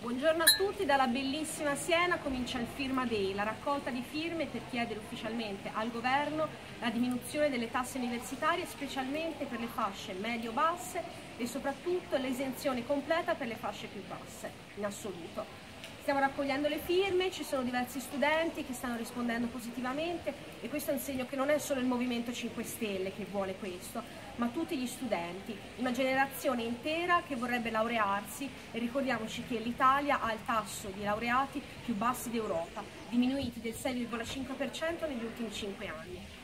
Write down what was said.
Buongiorno a tutti, dalla bellissima Siena comincia il Firma Day, la raccolta di firme per chiedere ufficialmente al governo la diminuzione delle tasse universitarie, specialmente per le fasce medio-basse e soprattutto l'esenzione completa per le fasce più basse, in assoluto. Stiamo raccogliendo le firme, ci sono diversi studenti che stanno rispondendo positivamente e questo è un segno che non è solo il Movimento 5 Stelle che vuole questo, ma tutti gli studenti, una generazione intera che vorrebbe laurearsi e ricordiamoci che l'Italia ha il tasso di laureati più bassi d'Europa, diminuiti del 6,5% negli ultimi 5 anni.